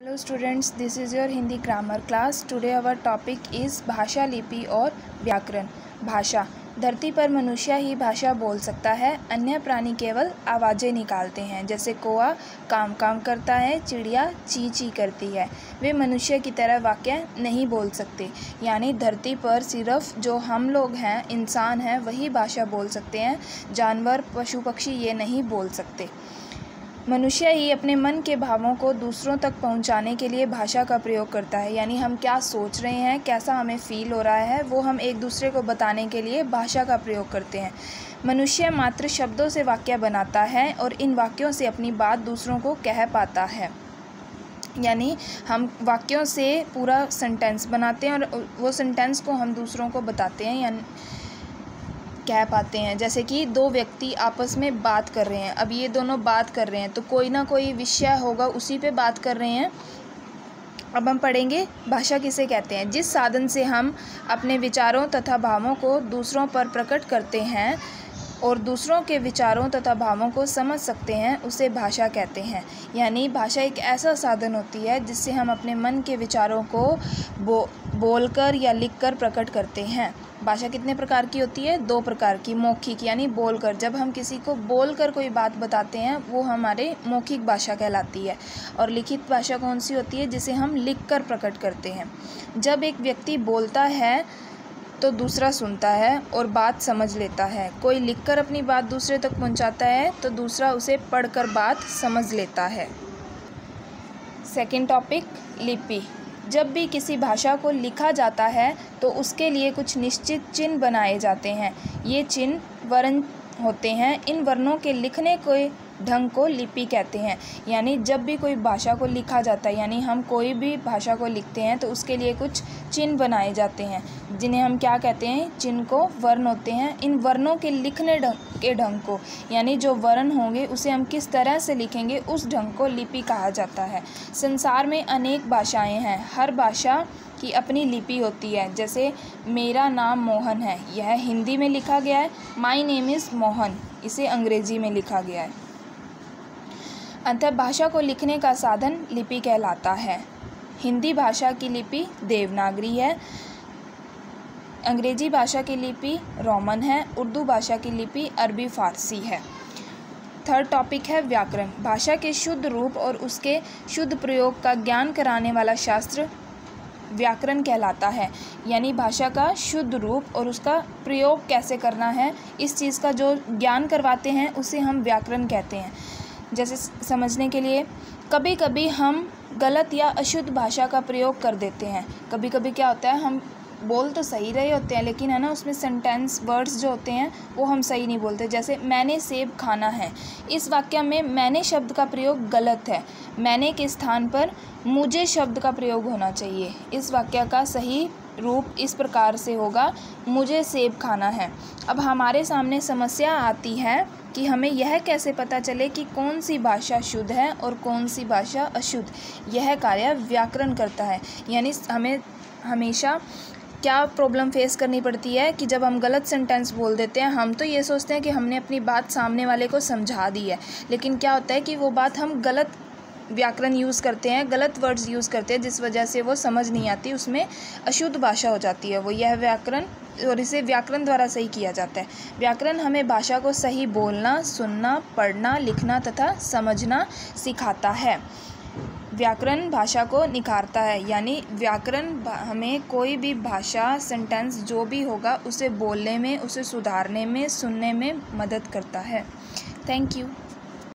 Hello students this is your Hindi grammar class today our topic is भाषा लिपि और व्याकरण भाषा धरती पर मनुष्य ही भाषा बोल सकता है अन्य प्राणी केवल आवाज़ें निकालते हैं जैसे कोआ काम काम करता है चिड़िया ची ची करती है वे मनुष्य की तरह वाक्य नहीं बोल सकते यानी धरती पर सिर्फ़ जो हम लोग हैं इंसान हैं वही भाषा बोल सकते हैं जानवर पशु पक्षी ये नहीं बोल सकते मनुष्य ही अपने मन के भावों को दूसरों तक पहुँचाने के लिए भाषा का प्रयोग करता है। यानी हम क्या सोच रहे हैं, कैसा हमें फ़ील हो रहा है, वो हम एक दूसरे को बताने के लिए भाषा का प्रयोग करते हैं। मनुष्य मात्र शब्दों से वाक्य बनाता है और इन वाक्यों से अपनी बात दूसरों को कह पाता है। यानी हम वाक्यों से पूरा सेंटेंस बनाते हैं और वो सेंटेंस को हम दूसरों को बताते हैं। यानी कह पाते हैं, जैसे कि दो व्यक्ति आपस में बात कर रहे हैं। अब ये दोनों बात कर रहे हैं तो कोई ना कोई विषय होगा, उसी पे बात कर रहे हैं। अब हम पढ़ेंगे, भाषा किसे कहते हैं? जिस साधन से हम अपने विचारों तथा भावों को दूसरों पर प्रकट करते हैं और दूसरों के विचारों तथा भावों को समझ सकते हैं, उसे भाषा कहते हैं। यानी भाषा एक ऐसा साधन होती है, जिससे हम अपने मन के विचारों को बो बोल कर या लिख कर प्रकट करते हैं। भाषा कितने प्रकार की होती है? दो प्रकार की। मौखिक यानी बोलकर। जब हम किसी को बोलकर कोई बात बताते हैं, वो हमारे मौखिक भाषा कहलाती है। और लिखित भाषा कौन सी होती है, जिसे हम लिख कर प्रकट करते हैं? जब एक व्यक्ति बोलता है तो दूसरा सुनता है और बात समझ लेता है। कोई लिखकर अपनी बात दूसरे तक पहुंचाता है तो दूसरा उसे पढ़कर बात समझ लेता है। सेकंड टॉपिक लिपि। जब भी किसी भाषा को लिखा जाता है तो उसके लिए कुछ निश्चित चिन्ह बनाए जाते हैं। ये चिन्ह वर्ण होते हैं। इन वर्णों के लिखने के ढंग को लिपि कहते हैं। यानी जब भी कोई भाषा को लिखा जाता है, यानी हम कोई भी भाषा को लिखते हैं तो उसके लिए कुछ चिन्ह बनाए जाते हैं, जिन्हें हम क्या कहते हैं? चिन्ह को वर्ण होते हैं। इन वर्णों के लिखने ढंग के ढंग को, यानी जो वर्ण होंगे, उसे हम किस तरह से लिखेंगे, उस ढंग को लिपि कहा जाता है। संसार में अनेक भाषाएँ हैं। हर भाषा की अपनी लिपि होती है। जैसे, मेरा नाम मोहन है। यह हिंदी में लिखा गया है। माई नेम इज़ मोहन इसे अंग्रेज़ी में लिखा गया है। अतः भाषा को लिखने का साधन लिपि कहलाता है। हिंदी भाषा की लिपि देवनागरी है। अंग्रेज़ी भाषा की लिपि रोमन है। उर्दू भाषा की लिपि अरबी फ़ारसी है। थर्ड टॉपिक है व्याकरण। भाषा के शुद्ध रूप और उसके शुद्ध प्रयोग का ज्ञान कराने वाला शास्त्र व्याकरण कहलाता है। यानी भाषा का शुद्ध रूप और उसका प्रयोग कैसे करना है, इस चीज़ का जो ज्ञान करवाते हैं, उसे हम व्याकरण कहते हैं। जैसे समझने के लिए कभी कभी हम गलत या अशुद्ध भाषा का प्रयोग कर देते हैं। कभी कभी क्या होता है, हम बोल तो सही रहे होते हैं, लेकिन है ना, उसमें सेंटेंस वर्ड्स जो होते हैं, वो हम सही नहीं बोलते। जैसे, मैंने सेब खाना है। इस वाक्य में, मैंने शब्द का प्रयोग गलत है। मैंने के स्थान पर? मुझे शब्द का प्रयोग होना चाहिए। इस वाक्य का सही रूप इस प्रकार से होगा, मुझे सेब खाना है। अब हमारे सामने समस्या आती है कि हमें यह कैसे पता चले कि कौन सी भाषा शुद्ध है और कौन सी भाषा अशुद्ध। यह कार्य व्याकरण करता है। यानी हमें हमेशा क्या प्रॉब्लम फेस करनी पड़ती है कि जब हम गलत सेंटेंस बोल देते हैं, हम तो ये सोचते हैं कि हमने अपनी बात सामने वाले को समझा दी है। लेकिन क्या होता है कि वो बात हम गलत व्याकरण यूज़ करते हैं, गलत वर्ड्स यूज़ करते हैं, जिस वजह से वो समझ नहीं आती, उसमें अशुद्ध भाषा हो जाती है वो। यह व्याकरण और इसे व्याकरण द्वारा सही किया जाता है। व्याकरण हमें भाषा को सही बोलना, सुनना, पढ़ना, लिखना तथा समझना सिखाता है। व्याकरण भाषा को निखारता है, यानी व्याकरण हमें कोई भी भाषा सेंटेंस जो भी होगा, उसे बोलने में, उसे सुधारने में, सुनने में मदद करता है। Thank you